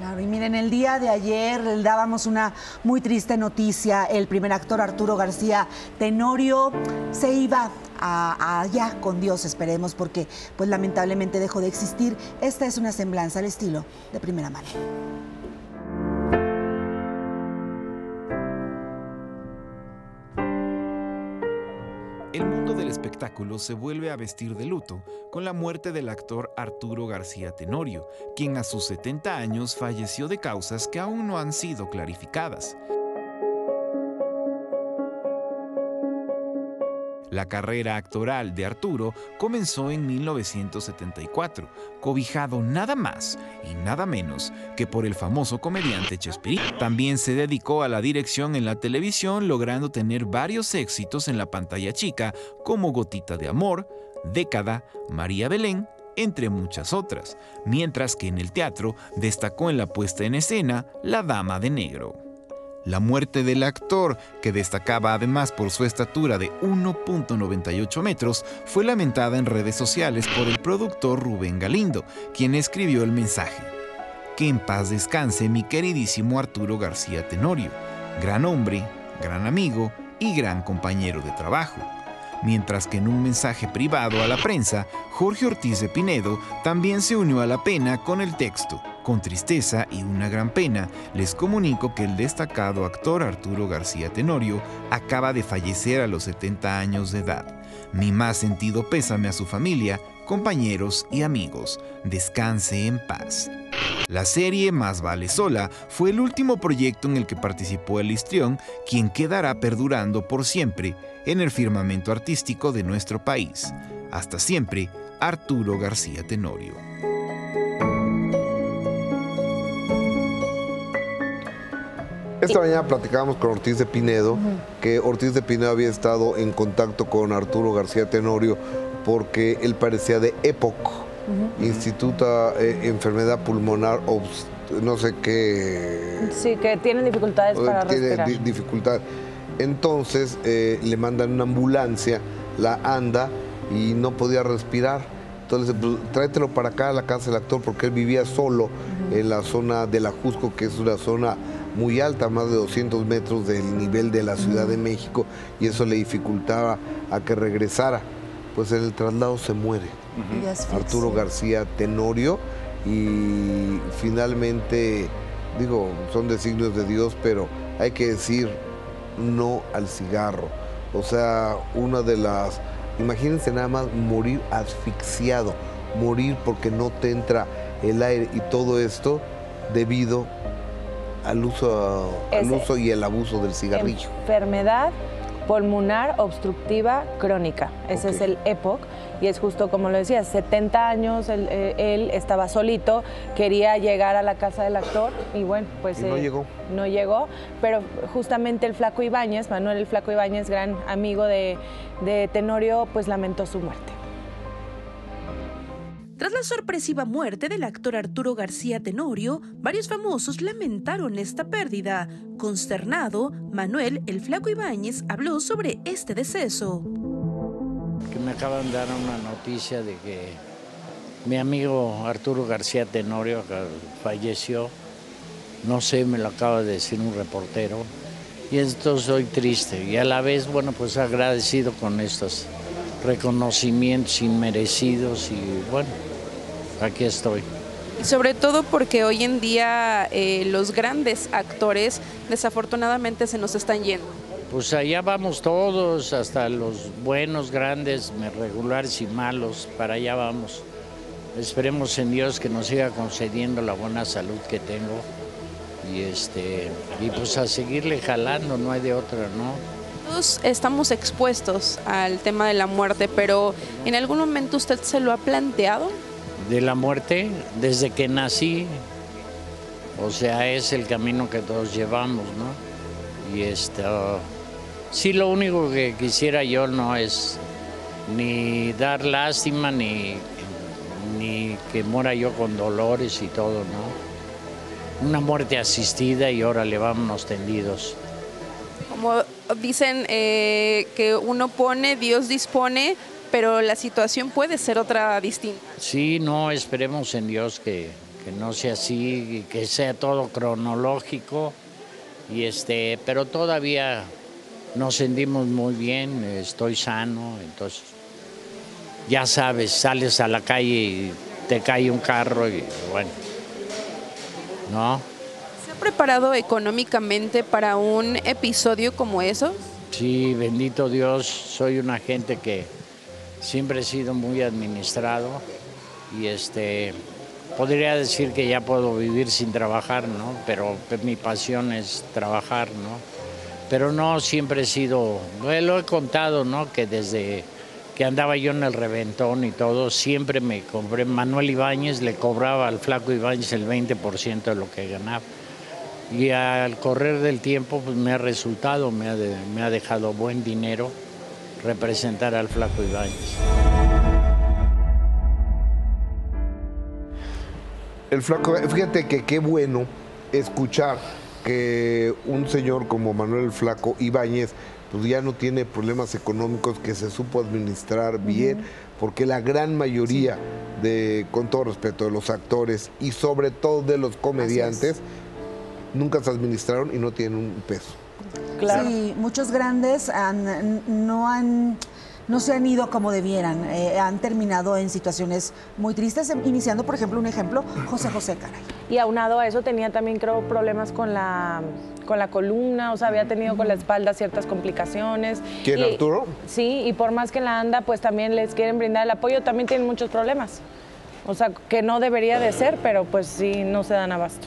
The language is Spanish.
Claro, y miren, el día de ayer dábamos una muy triste noticia. El primer actor Arturo García Tenorio se iba allá con Dios, esperemos, porque pues lamentablemente dejó de existir. Esta es una semblanza al estilo de primera mano. Se vuelve a vestir de luto con la muerte del actor Arturo García Tenorio, quien a sus 70 años falleció de causas que aún no han sido clarificadas. La carrera actoral de Arturo comenzó en 1974, cobijado nada más y nada menos que por el famoso comediante Chespirito. También se dedicó a la dirección en la televisión, logrando tener varios éxitos en la pantalla chica, como Gotita de Amor, Década, María Belén, entre muchas otras, mientras que en el teatro destacó en la puesta en escena La Dama de Negro. La muerte del actor, que destacaba además por su estatura de 1.98 metros, fue lamentada en redes sociales por el productor Rubén Galindo, quien escribió el mensaje. Que en paz descanse mi queridísimo Arturo García Tenorio, gran hombre, gran amigo y gran compañero de trabajo mientras que en un mensaje privado a la prensa, Jorge Ortiz de Pinedo también se unió a la pena con el texto. Con tristeza y una gran pena, les comunico que el destacado actor Arturo García Tenorio acaba de fallecer a los 70 años de edad. Mi más sentido pésame a su familia, compañeros y amigos. Descanse en paz. La serie Más vale sola fue el último proyecto en el que participó el histrión, quien quedará perdurando por siempre en el firmamento artístico de nuestro país. Hasta siempre, Arturo García Tenorio. Esta mañana platicábamos con Ortiz de Pinedo, que Ortiz de Pinedo había estado en contacto con Arturo García Tenorio porque él parecía de EPOC, Instituto eh, Enfermedad Pulmonar, no sé qué. Sí, que tienen dificultades para tiene dificultad. Entonces eh, le mandan una ambulancia, la anda y no podía respirar. Entonces, pues, tráetelo para acá a la casa del actor porque él vivía solo en la zona de la Jusco, que es una zona muy alta, más de 200 metros del nivel de la Ciudad de México, y eso le dificultaba a que regresara. Pues en el traslado se muere. Arturo García Tenorio, y finalmente, digo, son designios de Dios, pero hay que decir no al cigarro. O sea, una de las, imagínense nada más morir asfixiado, morir porque no te entra el aire y todo esto debido al uso, al uso y el abuso del cigarrillo. Enfermedad pulmonar obstructiva crónica. Ese es el EPOC y es justo como lo decías, 70 años, eh, él, estaba solito, quería llegar a la casa del actor y bueno, pues... no eh, llegó. No llegó, pero justamente el Flaco Ibáñez, Manuel el Flaco Ibáñez, gran amigo de, de Tenorio, pues lamentó su muerte. Tras la sorpresiva muerte del actor Arturo García Tenorio, varios famosos lamentaron esta pérdida. Consternado, Manuel el Flaco Ibáñez habló sobre este deceso. Que me acaban de dar una noticia de que mi amigo Arturo García Tenorio falleció. No sé, me lo acaba de decir un reportero. Y entonces soy triste y a la vez, bueno, pues agradecido con estos reconocimientos inmerecidos y bueno, aquí estoy. Y sobre todo porque hoy en día eh, los grandes actores desafortunadamente se nos están yendo. Pues allá vamos todos, hasta los buenos, grandes, regulares y malos, para allá vamos. Esperemos en Dios que nos siga concediendo la buena salud que tengo y este y pues a seguirle jalando, no hay de otra, ¿no? Todos estamos expuestos al tema de la muerte, pero ¿en algún momento usted se lo ha planteado? de la muerte desde que nací. O sea, es el camino que todos llevamos, ¿no? Y esto, sí, lo único que quisiera yo no es ni dar lástima, ni, ni que muera yo con dolores y todo, ¿no? Una muerte asistida y ahora le vámonos tendidos. Como dicen eh, que uno pone, Dios dispone, pero la situación puede ser otra distinta. Sí, no, esperemos en Dios que, que no sea así, que sea todo cronológico. Y este, pero todavía nos sentimos muy bien, estoy sano, entonces ya sabes, sales a la calle y te cae un carro y bueno, ¿no? ¿Se ha preparado económicamente para un episodio como eso? Sí, bendito Dios, soy una gente que siempre he sido muy administrado y este podría decir que ya puedo vivir sin trabajar, ¿no? Pero mi pasión es trabajar, ¿no? Pero no siempre he sido, lo he contado, ¿no? Que desde que andaba yo en el reventón y todo, siempre me cobré, Manuel Ibáñez le cobraba al flaco Ibáñez el 20% de lo que ganaba. Y al correr del tiempo pues me ha resultado, me ha, me ha dejado buen dinero representar al flaco Ibáñez. El flaco, fíjate que qué bueno escuchar que un señor como Manuel Flaco Ibáñez pues ya no tiene problemas económicos, que se supo administrar bien, porque la gran mayoría de, con todo respeto, de los actores y sobre todo de los comediantes, nunca se administraron y no tienen un peso. Claro. Sí, muchos grandes no han no se han ido como debieran, eh, han terminado en situaciones muy tristes, iniciando, por ejemplo, un ejemplo, José José Caray. Y aunado a eso tenía también, creo, problemas con la, con la columna, o sea, había tenido con la espalda ciertas complicaciones. ¿Quién, Arturo? Sí, y por más que la anda, pues también les quieren brindar el apoyo, también tienen muchos problemas. O sea, que no debería de ser, pero pues sí, no se dan abasto.